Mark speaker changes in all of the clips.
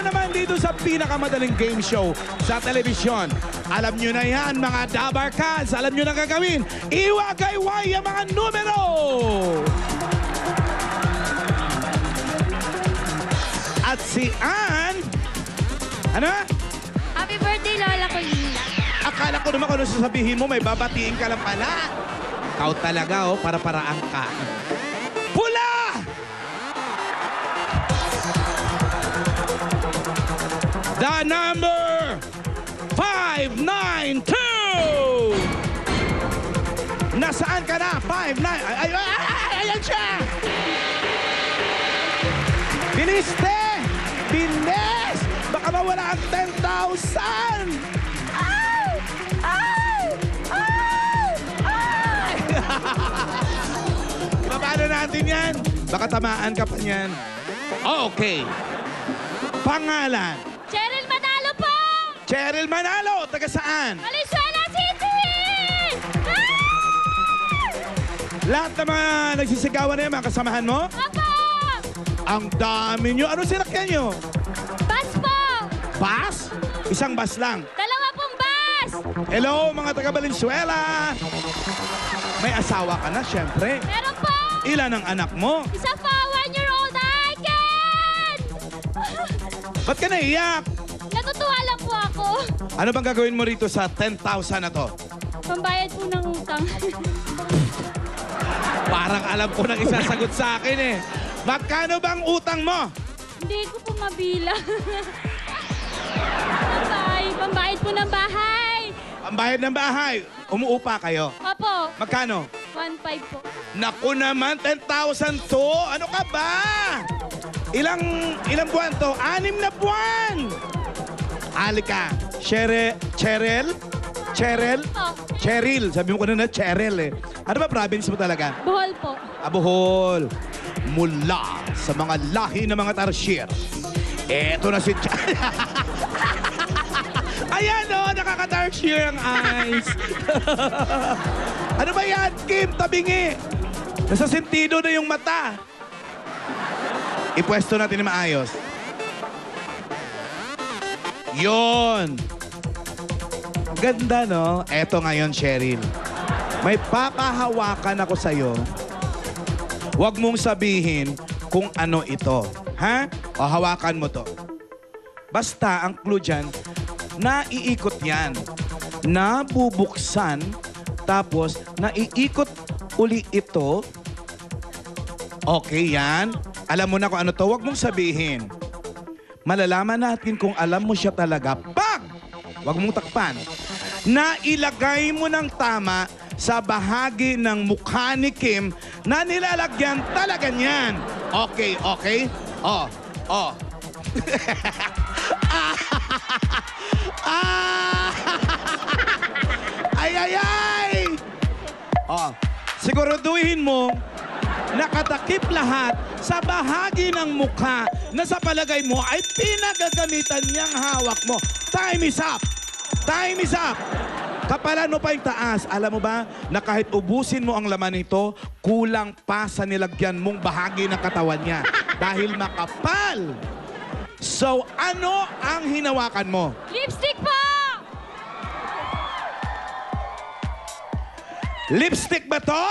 Speaker 1: na naman dito sa pinakamadaling game show sa telebisyon. Alam nyo na yan, mga Dabar Cats. Alam nyo na gagawin. Iwagayway ang mga numero! At si Ann... Ano?
Speaker 2: Happy birthday, Lola Colina.
Speaker 1: Akala ko naman kung ano sasabihin mo, may babatiin ka lang pala. Ikaw talaga, oh, para-paraan ka. The number 592! Nasaan ka na? 59... Ay, ay, ay, ay, ayan siya! Bilis, te! Bilis! Baka mawala ang 10,000! Ay! Ay! Ay! Ay! Paano natin yan? Baka tamaan ka pa niyan. Okay. Pangalan.
Speaker 2: Cheryl Manalo po!
Speaker 1: Cheryl Manalo. Taga saan?
Speaker 2: Valenzuela City! Ah!
Speaker 1: Lahat ng mga nagsisigawan na yan, mga kasamahan mo?
Speaker 2: Opo!
Speaker 1: Ang dami nyo. Ano sinakyan nyo?
Speaker 2: Bus po!
Speaker 1: Bus? Isang bus lang.
Speaker 2: Dalawa pong bus!
Speaker 1: Hello, mga taga Valenzuela. May asawa ka na, syempre.
Speaker 2: Meron po!
Speaker 1: Ilan ang anak mo?
Speaker 2: Isa pa, one-year-old Aiken!
Speaker 1: Ba't ka naiyak?
Speaker 2: Natutuwa lang po ako.
Speaker 1: Ano bang gagawin mo rito sa 10,000 na to?
Speaker 2: Pambayad po ng utang.
Speaker 1: Parang alam ko nang isasagot sa akin eh. Magkano bang utang mo?
Speaker 2: Hindi ko po mabilang. Pambayad, pambayad po ng bahay.
Speaker 1: Ang bayad ng bahay, umuupa kayo.
Speaker 2: Opo,
Speaker 1: Magkano?
Speaker 2: 1.5 po.
Speaker 1: Naku naman, 10,000 to. Ano ka ba? Ilang, ilang buwan to? Anim na buwan! Alika, Cheryl? Cheryl?
Speaker 2: Oh,
Speaker 1: Cheryl. Sabi mo ko na na Cheryl eh. Ano ba province mo talaga?
Speaker 2: Bohol po.
Speaker 1: Abuhol. Mula sa mga lahi ng mga tarsier. Eto na si... Ch- Ayan o, nakaka-tarsier ang eyes. ano ba yan, Kim? Tabingi. Nasa sentido na yung mata. Ipwesto natin na maayos. Yon. Ganda, no? Eto ngayon, Cheryl. May papahawakan ako sa'yo. Huwag mong sabihin kung ano ito. Ha? O hawakan mo to. Basta, ang clue dyan, naiikot yan. Nabubuksan, tapos naiikot uli ito. Okay yan. Alam mo na kung ano to. Huwag mong sabihin. Malalaman natin kung alam mo siya talaga. Pag! Huwag mong takpan. Na ilagay mo ng tama sa bahagi ng mukha ni Kim na nilalagyan talaga niyan. Okay, okay? Oh, oh. ay, ay, ay! Oh, siguraduhin mo nakatakip lahat sa bahagi ng mukha na sa palagay mo ay pinagagamitan niyang hawak mo. Time is up! Time is up! Kapalan mo pa yung taas. Alam mo ba na kahit ubusin mo ang laman nito, kulang pa sa nilagyan mong bahagi ng katawan niya. dahil makapal. So, ano ang hinawakan mo?
Speaker 2: Lipstick po!
Speaker 1: Lipstick ba to?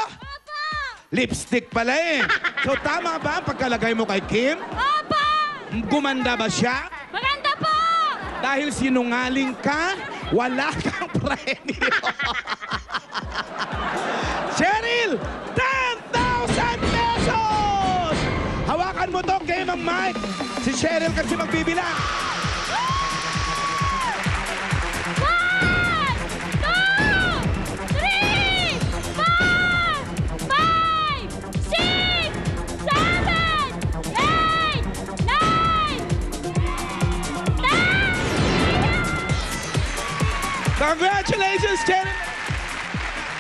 Speaker 1: Lipstick pala eh. So, tama ba ang pagkalagay mo kay Kim?
Speaker 2: Opo!
Speaker 1: Gumanda ba siya?
Speaker 2: Maganda po!
Speaker 1: Dahil sinungaling ka, wala kang premyo. Cheryl, 10,000 pesos! Hawakan mo to, game ang mic. Si Cheryl kasi magbibilang. Congratulations, Cheryl!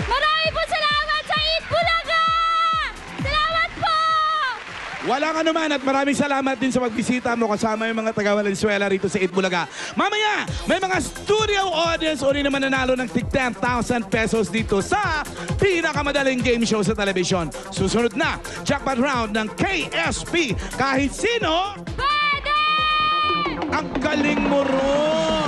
Speaker 2: Marami po salamat sa Eat Bulaga! Salamat po!
Speaker 1: Walang anuman at maraming salamat din sa pagbisita mo kasama yung mga taga Valenzuela rito sa Itbulaga. Mamaya, may mga studio audience uli naman nanalo ng tig 10,000 pesos dito sa pinakamadaling game show sa telebisyon. Susunod na, jackpot round ng KSP. Kahit sino,
Speaker 2: Pwede!
Speaker 1: Ang galing mo, Ron.